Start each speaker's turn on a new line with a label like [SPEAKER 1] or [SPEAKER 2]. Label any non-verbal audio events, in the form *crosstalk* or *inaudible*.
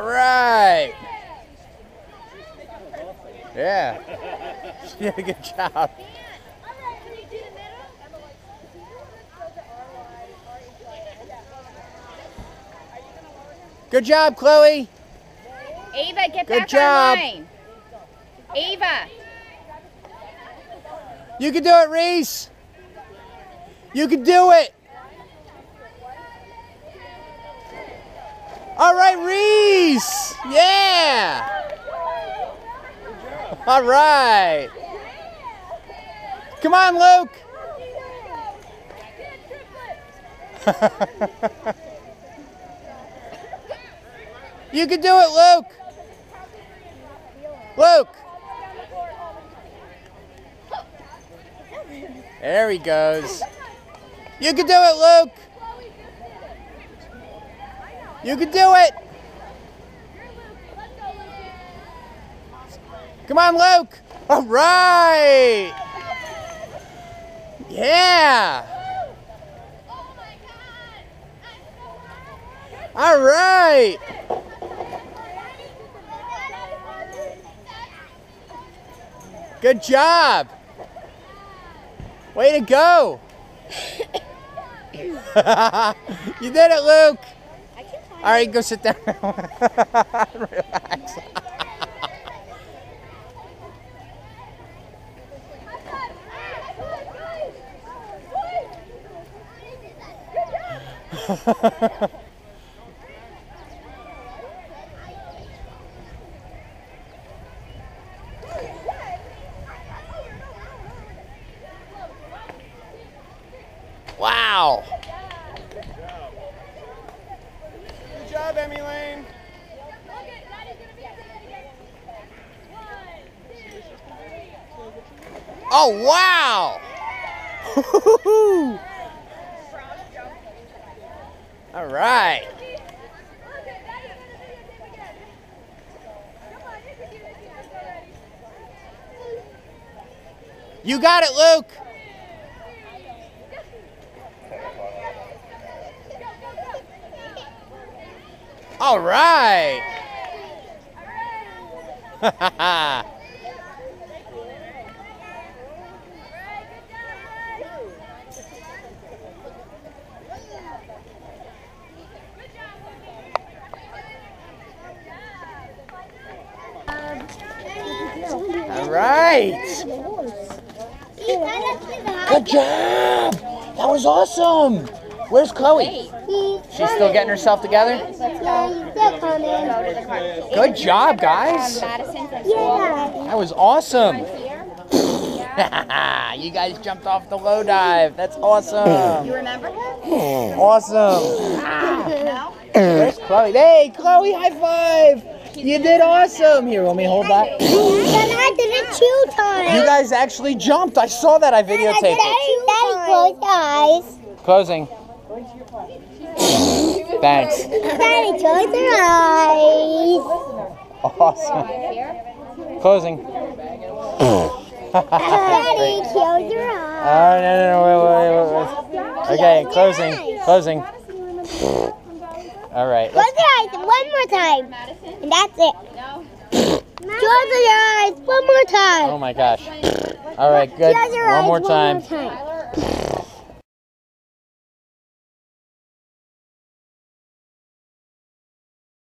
[SPEAKER 1] All right. Yeah. She did a good job. Good job, Chloe.
[SPEAKER 2] Ava, get
[SPEAKER 1] Good
[SPEAKER 2] back
[SPEAKER 1] job.
[SPEAKER 2] online. Ava.
[SPEAKER 1] You can do it, Rhys. You can do it. All right, Rhys. Yeah. *laughs* All right. Come on, Luke. *laughs* you can do it, Luke. Luke. There he goes. You can do it, Luke. You can do it. Come on, Luke. All right. Yeah. All right. Good job. Way to go. *laughs* you did it, Luke. All right, go sit down. *laughs* Relax. Wow.
[SPEAKER 3] Good job, Emmy Lane.
[SPEAKER 1] Oh, wow. *laughs* *laughs* All right. You got it, Luke. All right. *laughs* *laughs* right. Good job. That was awesome. Where's Chloe? She's still getting herself together? Good job, guys.
[SPEAKER 2] Madison from school.
[SPEAKER 1] That was awesome. *laughs* you guys jumped off the low dive. That's awesome.
[SPEAKER 2] You remember him?
[SPEAKER 1] Awesome. *laughs* Where's Chloe? Hey, Chloe, high five. You did awesome. Here, let me hold that.
[SPEAKER 4] Then I did it two times.
[SPEAKER 1] You guys actually jumped. I saw that. I videotaped it.
[SPEAKER 4] Daddy, close eyes.
[SPEAKER 1] Closing. Thanks.
[SPEAKER 4] Daddy, close your eyes.
[SPEAKER 1] Awesome. Closing.
[SPEAKER 4] Daddy, close your eyes.
[SPEAKER 1] Oh, no, no, no, wait, wait, wait, wait. Okay, closing. Closing. All right.
[SPEAKER 4] Close
[SPEAKER 1] let's-
[SPEAKER 4] your eyes one more time. And that's it. *coughs* Close your eyes one more time.
[SPEAKER 1] Oh my gosh. All right, good.
[SPEAKER 4] Close your
[SPEAKER 1] One more time.
[SPEAKER 4] time.